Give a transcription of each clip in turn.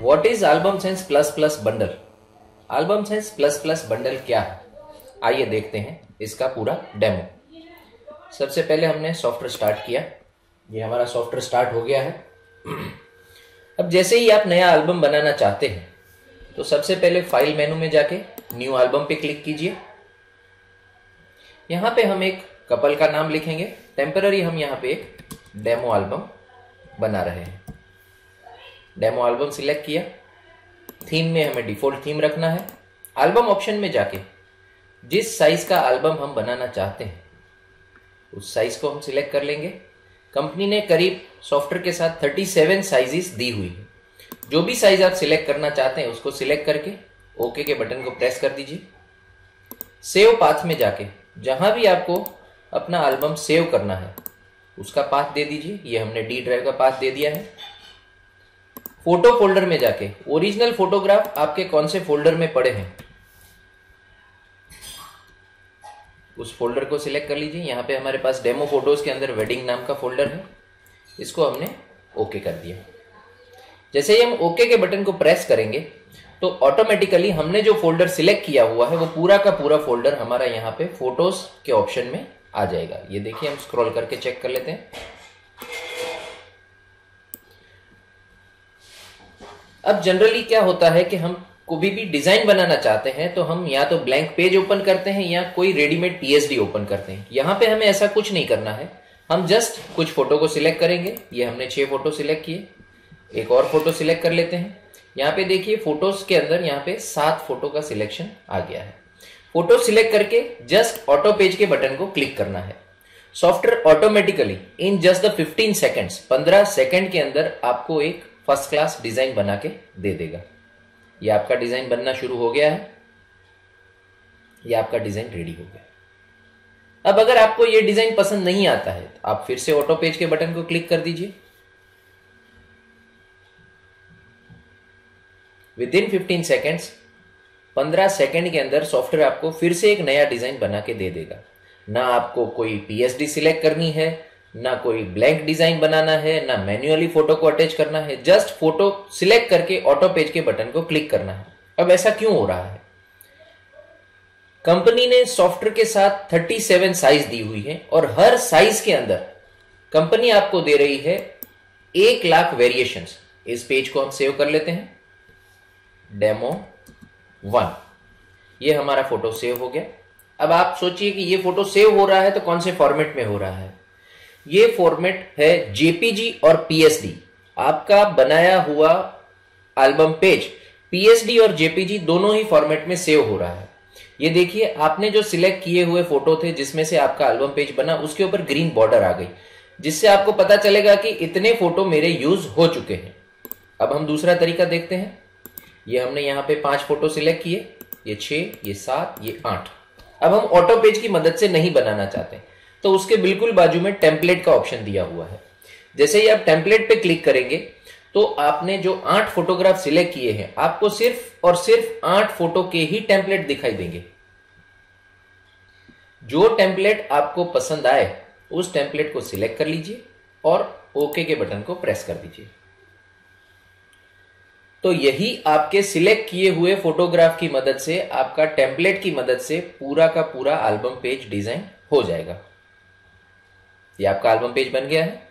What is album sense plus plus bundle album sense plus plus bundle क्या है? आइए देखते हैं इसका पूरा डेमो सबसे पहले हमने सॉफ्टवेयर स्टार्ट किया। ये हमारा सॉफ्टवेयर स्टार्ट हो गया है। अब जैसे ही आप नया एल्बम बनाना चाहते हैं तो सबसे पहले फ़ाइल मेनू में जाके न्यू एल्बम पे क्लिक कीजिए। यहाँ पे हम एक कपल का नाम लिखेंगे। टेम्पररी हम यहाँ पे एक डेमो एल्बम बना रहे हैं। डेमो एल्बम सिलेक्ट किया। थीम में हमें डिफ़ॉल्ट थीम रखना है। एल्बम ऑप्शन में जाके जिस साइज़ का एल्बम हम बनाना चाहते हैं, उस साइज़ को हम सिलेक्ट कर लेंगे। कंपनी ने करीब सॉफ्टवेयर के साथ 37 साइजेस दी हुई है। जो भी साइज़ आप सिलेक्ट करना चाहते हैं, उसको सिलेक्ट करके ओके के बटन को प्रेस कर दीजिए। सेव पाथ में जाके जहाँ भी आपको अपना एल्बम सेव करना है, उसका पाथ दे दीजिए। ये हमने डी ड्राइव का पाथ दे दिया है। फ़ोटो फोल्डर में जाके, ओरिजिनल फोटोग्राफ आपके कौन से फोल्डर में पड़े हैं? उस फोल्डर को सिलेक्ट कर लीजिए। यहाँ पे हमारे पास डेमो फ़ोटोज़ के अंदर वेडिंग नाम का फोल्डर है। इसको हमने ओके कर दिया। जैसे ही हम ओके के बटन को प्रेस करेंगे तो ऑटोमेटिकली हमने जो फोल्डर सिलेक्ट किया हुआ है, वो पूरा का पूरा फोल्डर हमारा यहाँ पे फ़ोटोज़ के ऑप्शन में आ जाएगा। ये देखिए, हम स्क्रॉल करके चेक कर लेते हैं। अब जनरली क्या होता है कि हम कोई भी डिज़ाइन बनाना चाहते हैं तो हम या तो ब्लैंक पेज ओपन करते हैं या कोई रेडीमेड पीएचडी ओपन करते हैं। यहाँ पे हमें ऐसा कुछ नहीं करना है। हम जस्ट कुछ फ़ोटो को सिलेक्ट करेंगे। ये हमने छह फ़ोटो सिलेक्ट किए। एक और फ़ोटो सिलेक्ट कर लेते हैं। यहाँ पे देखिए फ़ोटोज़ के अंदर यहाँ पे सात फ़ोटो का सिलेक्शन आ गया है। फ़ोटो सिलेक्ट करके जस्ट ऑटो पेज के बटन को क्लिक करना है। Software automatically in just the 15 seconds 15 second के अंदर आपको एक फ़र्स्ट क्लास डिज़ाइन बना के दे देगा। ये आपका डिज़ाइन बनना शुरू हो गया है। ये आपका डिज़ाइन रेडी हो गया। अब अगर आपको ये डिज़ाइन पसंद नहीं आता है तो आप फिर से ऑटो पेज के बटन को क्लिक कर दीजिए। विद इन फिफ्टीन सेकेंड्स पंद्रह सेकेंड के अंदर सॉफ्टवेयर आपको फिर से एक नया डिज़ाइन बना के दे देगा। ना आपको कोई पीएसडी सिलेक्ट करनी है ना कोई ब्लैंक डिज़ाइन बनाना है, ना मैन्युअली फ़ोटो को अटैच करना है जस्ट फ़ोटो सिलेक्ट करके ऑटो पेज के बटन को क्लिक करना है। अब ऐसा क्यों हो रहा है? कंपनी ने सॉफ्टवेयर के साथ 37 साइज़ दी हुई है और हर साइज़ के अंदर कंपनी आपको दे रही है एक लाख वेरिएशन इस पेज को हम सेव कर लेते हैं। डेमो वन ये हमारा फ़ोटो सेव हो गया। अब आप सोचिए कि ये फ़ोटो सेव हो रहा है तो कौन से फॉर्मेट में हो रहा है? ये फॉर्मेट है जेपीजी और पीएसडी आपका बनाया हुआ एल्बम पेज पीएसडी और जेपीजी दोनों ही फॉर्मेट में सेव हो रहा है। ये देखिए, आपने जो सिलेक्ट किए हुए फ़ोटो थे, जिसमें से आपका एल्बम पेज बना, उसके ऊपर ग्रीन बॉर्डर आ गई, जिससे आपको पता चलेगा कि इतने फ़ोटो मेरे यूज़ हो चुके हैं। अब हम दूसरा तरीका देखते हैं। ये हमने यहाँ पे पाँच फ़ोटो सिलेक्ट किए, ये छह, ये सात, ये आठ। अब हम ऑटो पेज की मदद से नहीं बनाना चाहते। तो उसके बिल्कुल बाजू में टेम्पलेट का ऑप्शन दिया हुआ है। जैसे ही आप टेम्पलेट पे क्लिक करेंगे तो आपने जो आठ फोटोग्राफ सिलेक्ट किए हैं, आपको सिर्फ़ और सिर्फ़ आठ फ़ोटो के ही टेम्पलेट दिखाई देंगे। जो टेम्पलेट आपको पसंद आए, उस टेम्पलेट को सिलेक्ट कर लीजिए और ओके के बटन को प्रेस कर दीजिए। तो यही आपके सिलेक्ट किए हुए फोटोग्राफ की मदद से, आपका टेम्पलेट की मदद से पूरा का पूरा एल्बम पेज डिज़ाइन हो जाएगा। ये आपका एल्बम पेज बन गया है।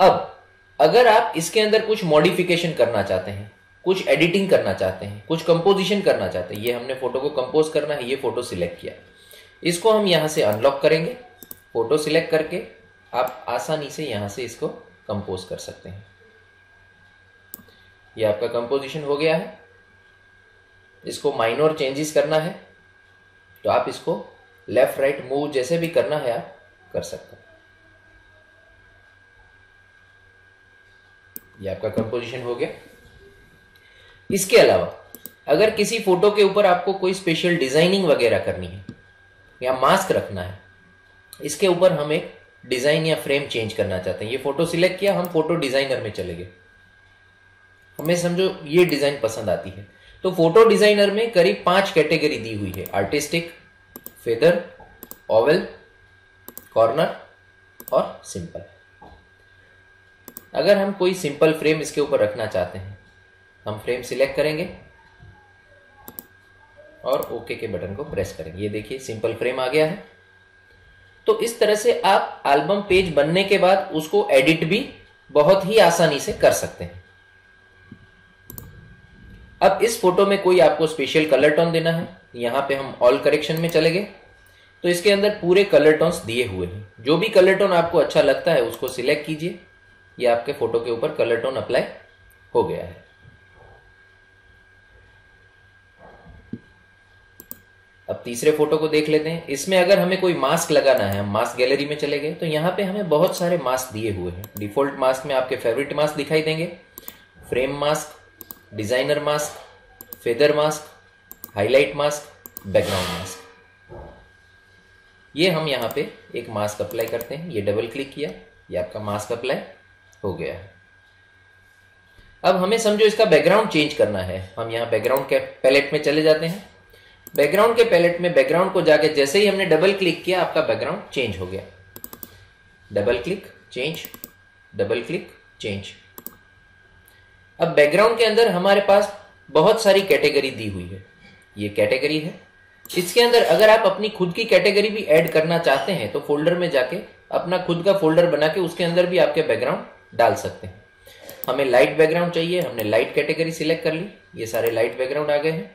अब, अगर आप इसके अंदर कुछ मॉडिफिकेशन करना चाहते हैं, कुछ एडिटिंग करना चाहते हैं, कुछ कंपोजिशन करना चाहते हैं, ये हमने फ़ोटो को कंपोज करना है, ये फ़ोटो सिलेक्ट किया। इसको हम यहाँ से अनलॉक करेंगे फ़ोटो सिलेक्ट करके आप आसानी से यहाँ से इसको कंपोज कर सकते हैं। ये आपका कंपोजिशन हो गया है। इसको माइनर चेंजेस करना है तो आप इसको लेफ़्ट राइट मूव जैसे भी करना है आप कर सकते हैं। ये आपका कंपोजिशन हो गया। इसके अलावा, अगर किसी फ़ोटो के ऊपर आपको कोई स्पेशल डिज़ाइनिंग वगैरह करनी है, या मास्क रखना है, इसके ऊपर हम एक डिज़ाइन या फ्रेम चेंज करना चाहते हैं। ये फ़ोटो सिलेक्ट किया, हम फ़ोटो डिज़ाइनर में चले गए। हमें समझो, ये डिज़ाइन पसंद आती है। तो फ़ोटो डिज़ाइनर में करीब पाँच कैटेगरी दी हुई है आर्टिस्टिक फेदर ओवल कॉर्नर और सिंपल अगर हम कोई सिंपल फ्रेम इसके ऊपर रखना चाहते हैं, हम फ्रेम सिलेक्ट करेंगे और ओके के बटन को प्रेस करेंगे। ये देखिए सिंपल फ्रेम आ गया है। तो इस तरह से आप एल्बम पेज बनने के बाद उसको एडिट भी बहुत ही आसानी से कर सकते हैं। अब इस फ़ोटो में कोई आपको स्पेशल कलर टोन देना है, यहाँ पे हम ऑल करेक्शन में चले गए। तो इसके अंदर पूरे कलर टोन्स दिए हुए हैं। जो भी कलर टोन आपको अच्छा लगता है, उसको सिलेक्ट कीजिए। ये आपके फ़ोटो के ऊपर कलर टोन अप्लाई हो गया है। अब तीसरे फ़ोटो को देख लेते हैं। इसमें अगर हमें कोई मास्क लगाना है, हम मास्क गैलरी में चले गए तो यहाँ पे हमें बहुत सारे मास्क दिए हुए हैं। डिफ़ॉल्ट मास्क में आपके फेवरेट मास्क दिखाई देंगे। Frame mask designer mask feather mask highlight mask background mask ये हम यहाँ पे एक मास्क अप्लाई करते हैं। ये डबल क्लिक किया। ये आपका मास्क अप्लाई हो गया। है अब हमें समझो इसका बैकग्राउंड चेंज करना है। हम यहाँ बैकग्राउंड के पैलेट में चले जाते हैं। बैकग्राउंड के पैलेट में बैकग्राउंड को जाके जैसे ही हमने डबल क्लिक किया, आपका बैकग्राउंड चेंज हो गया। Double click change double click change अब बैकग्राउंड के अंदर हमारे पास बहुत सारी कैटेगरी दी हुई है। ये कैटेगरी है। इसके अंदर अगर आप अपनी खुद की कैटेगरी भी ऐड करना चाहते हैं तो फोल्डर में जाके अपना खुद का फोल्डर बना के उसके अंदर भी आपके बैकग्राउंड डाल सकते हैं। हमें लाइट बैकग्राउंड चाहिए, हमने लाइट कैटेगरी सिलेक्ट कर ली। ये सारे लाइट बैकग्राउंड आ गए हैं।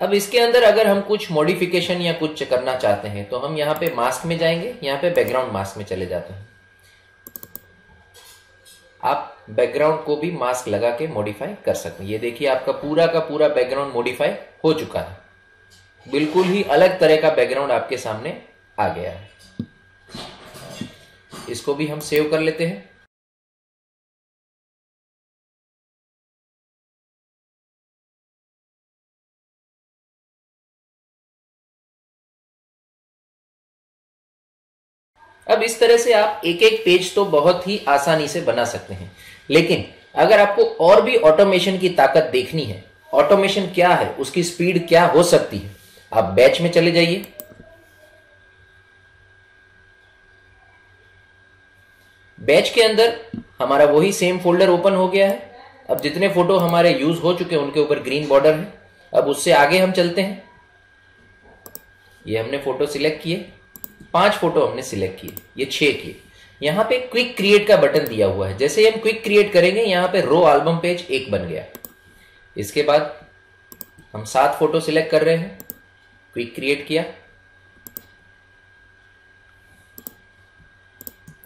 अब इसके अंदर अगर हम कुछ मॉडिफिकेशन या कुछ करना चाहते हैं तो हम यहाँ पे मास्क में जाएँगे, यहाँ पे बैकग्राउंड मास्क में चले जाते हैं। आप बैकग्राउंड को भी मास्क लगा के मॉडिफाई कर सकते हैं। ये देखिए, आपका पूरा का पूरा बैकग्राउंड मॉडिफाई हो चुका है। बिल्कुल ही अलग तरह का बैकग्राउंड आपके सामने आ गया है। इसको भी हम सेव कर लेते हैं। अब इस तरह से आप एक एक पेज तो बहुत ही आसानी से बना सकते हैं। लेकिन अगर आपको और भी ऑटोमेशन की ताकत देखनी है ऑटोमेशन क्या है, उसकी स्पीड क्या हो सकती है, आप बैच में चले जाइए। बैच के अंदर हमारा वही सेम फोल्डर ओपन हो गया है। अब जितने फ़ोटो हमारे यूज़ हो चुके हैं, उनके ऊपर ग्रीन बॉर्डर है। अब उससे आगे हम चलते हैं। ये हमने फ़ोटो सिलेक्ट किए। पाँच फ़ोटो हमने सिलेक्ट किए, ये छह किए यहाँ पे क्विक क्रिएट का बटन दिया हुआ है। जैसे हम क्विक क्रिएट करेंगे, यहाँ पे रो एल्बम पेज एक बन गया। इसके बाद हम सात फ़ोटो सिलेक्ट कर रहे हैं। क्विक क्रिएट किया।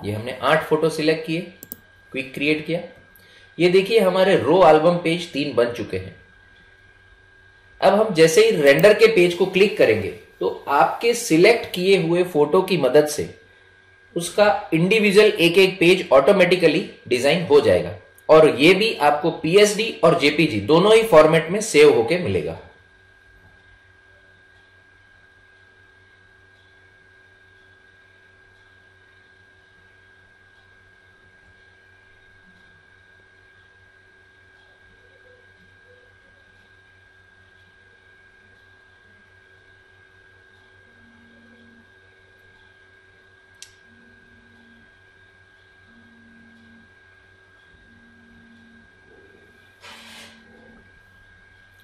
ये हमने आठ फ़ोटो सिलेक्ट किए। क्विक क्रिएट किया। ये देखिए, हमारे रो एल्बम पेज तीन बन चुके हैं। अब हम जैसे ही रेंडर के पेज को क्लिक करेंगे तो आपके सिलेक्ट किए हुए फ़ोटो की मदद से उसका इंडिविजुअल एक एक पेज ऑटोमेटिकली डिज़ाइन हो जाएगा। और ये भी आपको पीएसडी और जेपीजी दोनों ही फॉर्मेट में सेव होके मिलेगा।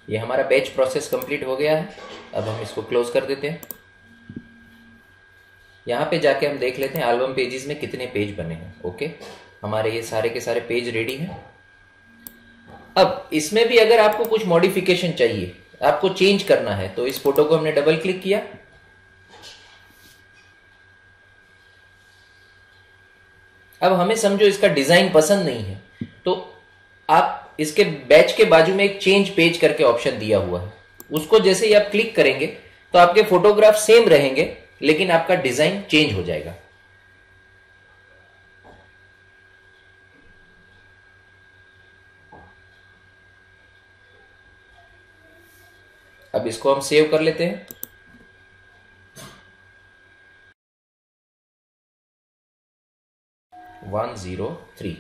ये हमारा बैच प्रोसेस कंप्लीट हो गया है। अब हम इसको क्लोज कर देते हैं। यहाँ पे जाके हम देख लेते हैं एल्बम पेजेस में कितने पेज बने हैं ओके हमारे ये सारे के सारे पेज रेडी हैं। अब इसमें भी अगर आपको कुछ मॉडिफिकेशन चाहिए, आपको चेंज करना है तो इस फ़ोटो को हमने डबल क्लिक किया। अब हमें समझो इसका डिज़ाइन पसंद नहीं है तो आप इसके बैच के बाजू में एक चेंज पेज करके ऑप्शन दिया हुआ है। उसको जैसे ही आप क्लिक करेंगे तो आपके फोटोग्राफ सेम रहेंगे, लेकिन आपका डिज़ाइन चेंज हो जाएगा। अब इसको हम सेव कर लेते हैं। One zero three.